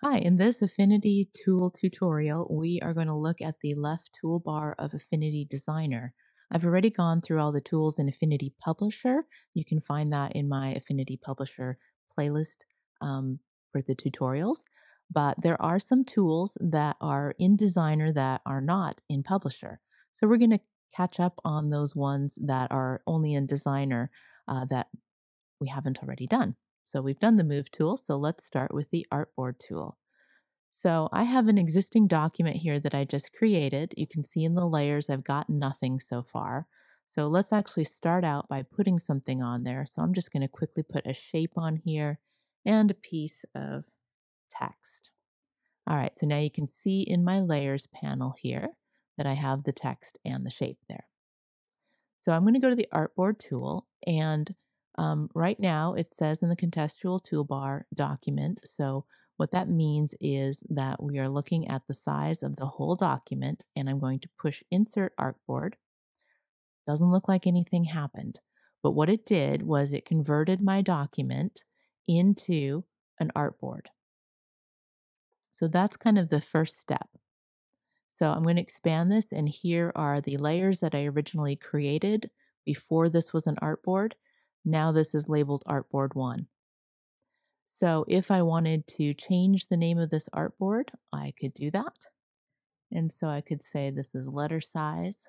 Hi, in this Affinity tool tutorial, we are going to look at the left toolbar of Affinity Designer. I've already gone through all the tools in Affinity Publisher. You can find that in my Affinity Publisher playlist um, for the tutorials. But there are some tools that are in Designer that are not in Publisher. So we're going to catch up on those ones that are only in Designer uh, that we haven't already done. So we've done the Move tool, so let's start with the Artboard tool. So I have an existing document here that I just created. You can see in the layers I've got nothing so far. So let's actually start out by putting something on there. So I'm just going to quickly put a shape on here and a piece of text. All right, so now you can see in my layers panel here that I have the text and the shape there. So I'm going to go to the Artboard tool and um, right now it says in the contextual toolbar document. So what that means is that we are looking at the size of the whole document and I'm going to push insert artboard. Doesn't look like anything happened, but what it did was it converted my document into an artboard. So that's kind of the first step. So I'm going to expand this and here are the layers that I originally created before this was an artboard. Now this is labeled artboard 1. So if I wanted to change the name of this artboard, I could do that. And so I could say this is letter size.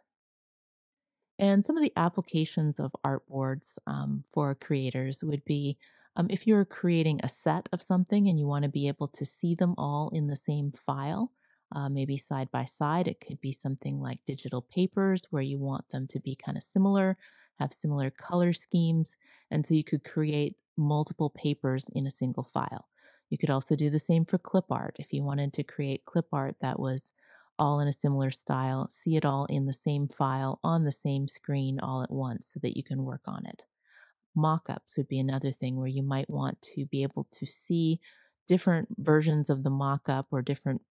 And some of the applications of artboards um, for creators would be um, if you're creating a set of something and you want to be able to see them all in the same file, uh, maybe side by side. It could be something like digital papers where you want them to be kind of similar, have similar color schemes. And so you could create multiple papers in a single file. You could also do the same for clip art. If you wanted to create clip art that was all in a similar style, see it all in the same file on the same screen all at once so that you can work on it. Mockups would be another thing where you might want to be able to see different versions of the mockup or different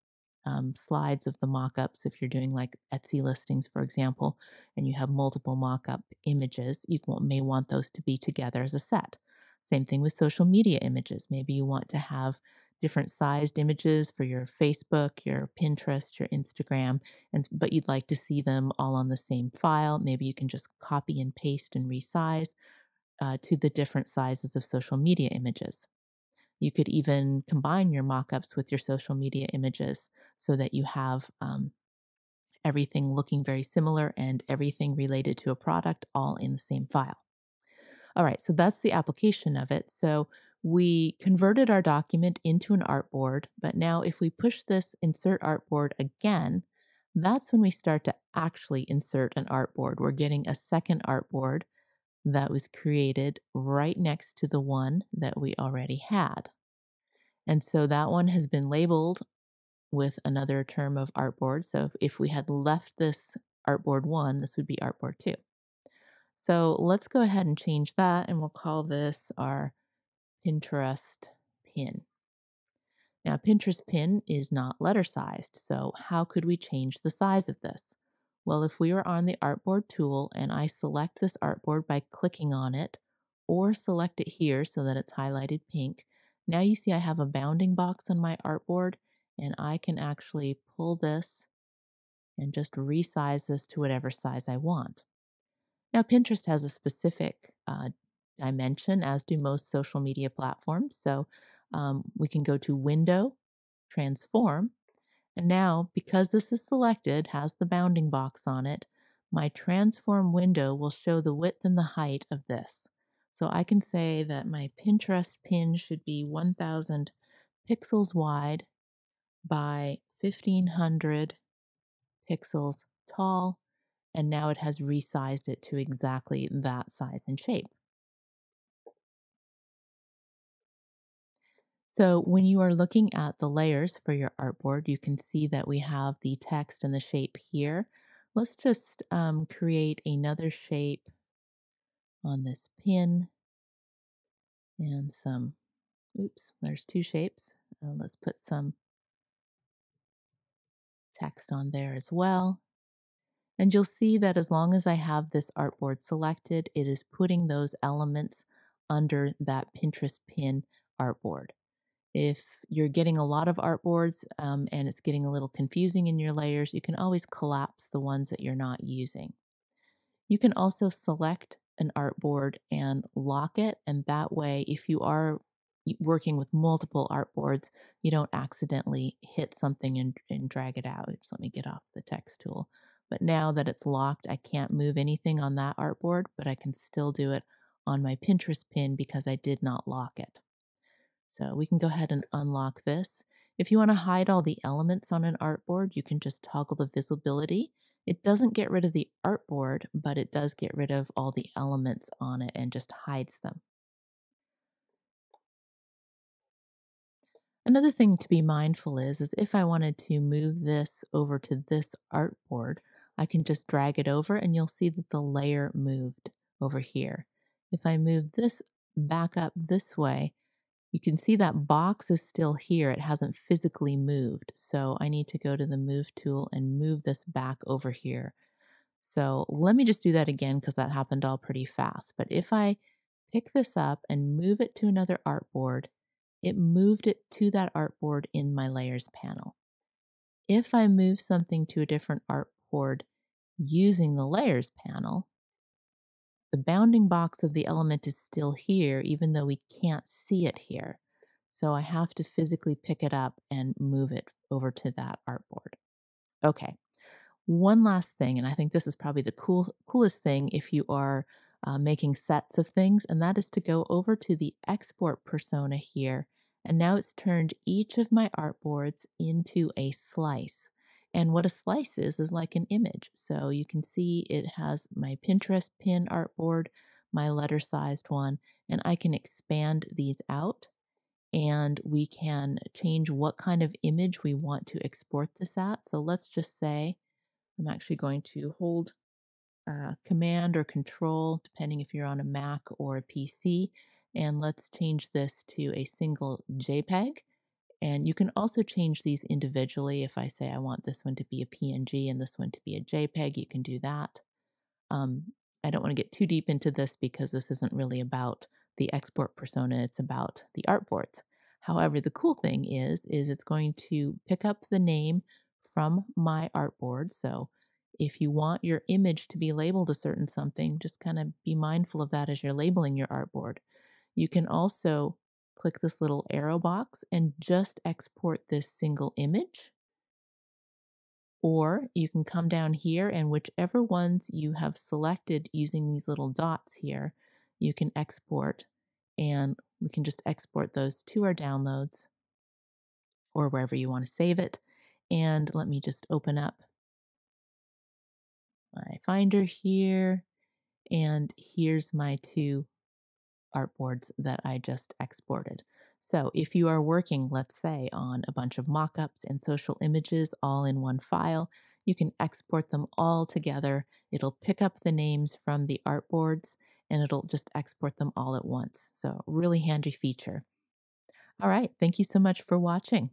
um, slides of the mockups. If you're doing like Etsy listings, for example, and you have multiple mockup images, you may want those to be together as a set. Same thing with social media images. Maybe you want to have different sized images for your Facebook, your Pinterest, your Instagram, and but you'd like to see them all on the same file. Maybe you can just copy and paste and resize uh, to the different sizes of social media images. You could even combine your mockups with your social media images so that you have um, everything looking very similar and everything related to a product all in the same file. All right, so that's the application of it. So we converted our document into an artboard, but now if we push this insert artboard again, that's when we start to actually insert an artboard. We're getting a second artboard that was created right next to the one that we already had. And so that one has been labeled with another term of artboard. So if we had left this artboard one, this would be artboard two. So let's go ahead and change that and we'll call this our Pinterest pin. Now, Pinterest pin is not letter sized, so how could we change the size of this? Well, if we were on the artboard tool and I select this artboard by clicking on it, or select it here so that it's highlighted pink, now you see I have a bounding box on my artboard and I can actually pull this and just resize this to whatever size I want. Now, Pinterest has a specific uh, dimension, as do most social media platforms. So um, we can go to Window, Transform, and now because this is selected, has the bounding box on it, my transform window will show the width and the height of this. So I can say that my Pinterest pin should be 1000 pixels wide by 1500 pixels tall and now it has resized it to exactly that size and shape. So when you are looking at the layers for your artboard, you can see that we have the text and the shape here. Let's just um, create another shape on this pin and some, oops, there's two shapes. Uh, let's put some text on there as well. And you'll see that as long as I have this artboard selected, it is putting those elements under that Pinterest pin artboard. If you're getting a lot of artboards um, and it's getting a little confusing in your layers, you can always collapse the ones that you're not using. You can also select an artboard and lock it, and that way, if you are working with multiple artboards, you don't accidentally hit something and, and drag it out. Just let me get off the text tool. But now that it's locked, I can't move anything on that artboard, but I can still do it on my Pinterest pin because I did not lock it. So we can go ahead and unlock this. If you want to hide all the elements on an artboard, you can just toggle the visibility. It doesn't get rid of the artboard, but it does get rid of all the elements on it and just hides them. Another thing to be mindful is, is if I wanted to move this over to this artboard, I can just drag it over and you'll see that the layer moved over here. If I move this back up this way, you can see that box is still here. It hasn't physically moved. So I need to go to the move tool and move this back over here. So let me just do that again because that happened all pretty fast. But if I pick this up and move it to another artboard, it moved it to that artboard in my layers panel. If I move something to a different artboard using the layers panel, the bounding box of the element is still here, even though we can't see it here. So I have to physically pick it up and move it over to that artboard. Okay, one last thing, and I think this is probably the cool, coolest thing if you are uh, making sets of things, and that is to go over to the export persona here. And now it's turned each of my artboards into a slice. And what a slice is, is like an image. So you can see it has my Pinterest pin artboard, my letter sized one, and I can expand these out and we can change what kind of image we want to export this at. So let's just say I'm actually going to hold uh, Command or Control, depending if you're on a Mac or a PC, and let's change this to a single JPEG. And you can also change these individually. If I say I want this one to be a PNG and this one to be a JPEG, you can do that. Um, I don't want to get too deep into this because this isn't really about the export persona, it's about the artboards. However, the cool thing is, is it's going to pick up the name from my artboard. So if you want your image to be labeled a certain something, just kind of be mindful of that as you're labeling your artboard. You can also click this little arrow box and just export this single image. Or you can come down here and whichever ones you have selected using these little dots here, you can export and we can just export those to our downloads or wherever you want to save it. And let me just open up my Finder here. And here's my two artboards that I just exported. So if you are working, let's say, on a bunch of mockups and social images all in one file, you can export them all together. It'll pick up the names from the artboards and it'll just export them all at once. So really handy feature. All right, thank you so much for watching.